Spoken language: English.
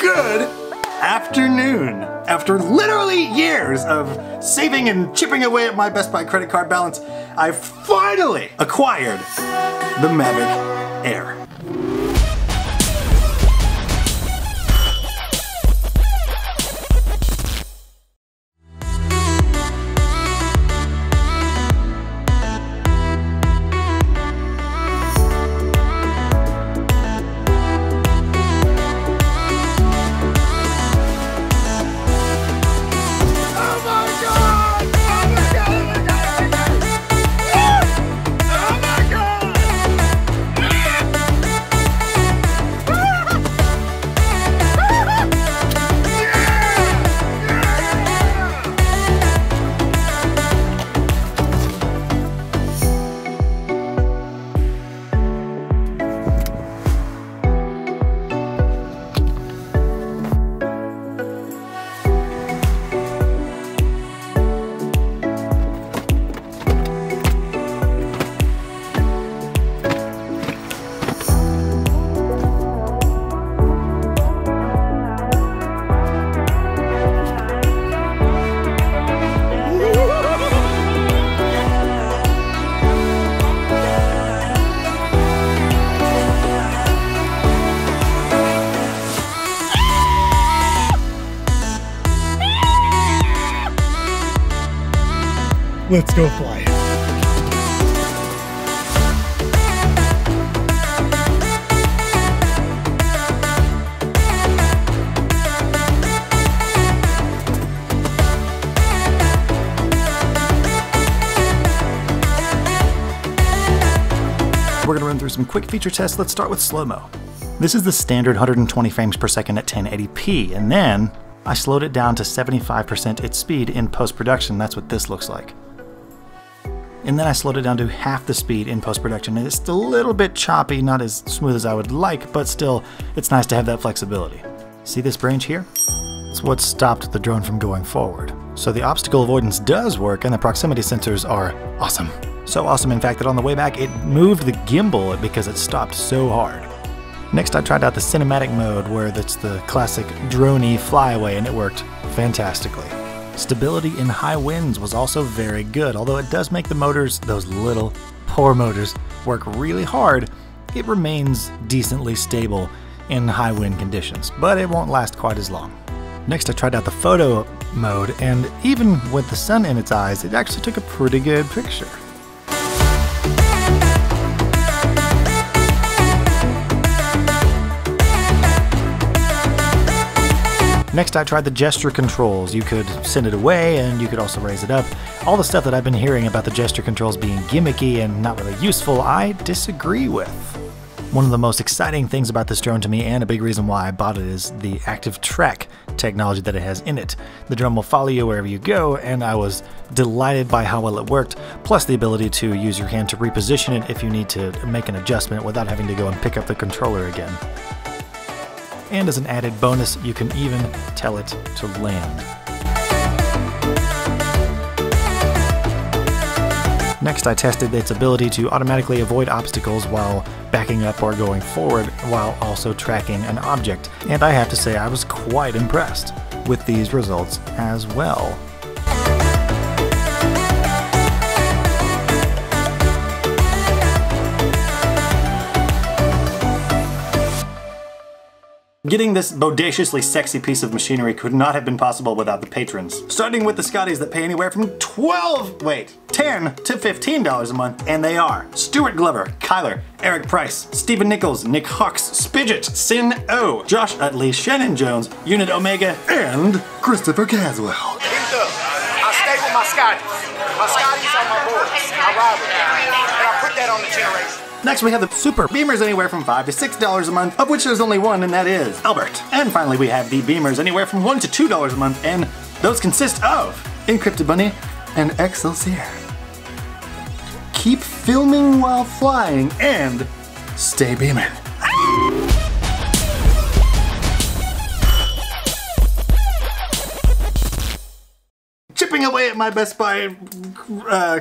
good afternoon. After literally years of saving and chipping away at my Best Buy credit card balance, I finally acquired the Mavic Air. Let's go fly. We're gonna run through some quick feature tests. Let's start with slow-mo. This is the standard 120 frames per second at 1080p, and then I slowed it down to 75% its speed in post-production. That's what this looks like. And then I slowed it down to half the speed in post-production. And it's a little bit choppy, not as smooth as I would like, but still, it's nice to have that flexibility. See this branch here? It's what stopped the drone from going forward. So the obstacle avoidance does work and the proximity sensors are awesome. So awesome in fact that on the way back it moved the gimbal because it stopped so hard. Next I tried out the cinematic mode where that's the classic droney flyaway and it worked fantastically. Stability in high winds was also very good, although it does make the motors, those little poor motors, work really hard, it remains decently stable in high wind conditions, but it won't last quite as long. Next I tried out the photo mode, and even with the sun in its eyes, it actually took a pretty good picture. Next, I tried the gesture controls. You could send it away and you could also raise it up. All the stuff that I've been hearing about the gesture controls being gimmicky and not really useful, I disagree with. One of the most exciting things about this drone to me, and a big reason why I bought it, is the active track technology that it has in it. The drone will follow you wherever you go, and I was delighted by how well it worked, plus the ability to use your hand to reposition it if you need to make an adjustment without having to go and pick up the controller again and as an added bonus, you can even tell it to land. Next, I tested its ability to automatically avoid obstacles while backing up or going forward while also tracking an object, and I have to say I was quite impressed with these results as well. Getting this bodaciously sexy piece of machinery could not have been possible without the patrons. Starting with the Scotties that pay anywhere from 12, wait, 10 to $15 a month, and they are Stuart Glover, Kyler, Eric Price, Stephen Nichols, Nick Hawks, Spidget, Sin O, Josh Utley, Shannon Jones, Unit Omega, and Christopher Caswell. I stay with my Scotties. My Scotties are my boys. I ride with them. And I put that on the generation. Next we have the Super Beamers anywhere from 5 to $6 a month, of which there's only one and that is Albert. And finally we have the Beamers anywhere from 1 to $2 a month and those consist of Encrypted Bunny and Excelsior. Keep filming while flying and stay beaming. Chipping away at my Best Buy uh,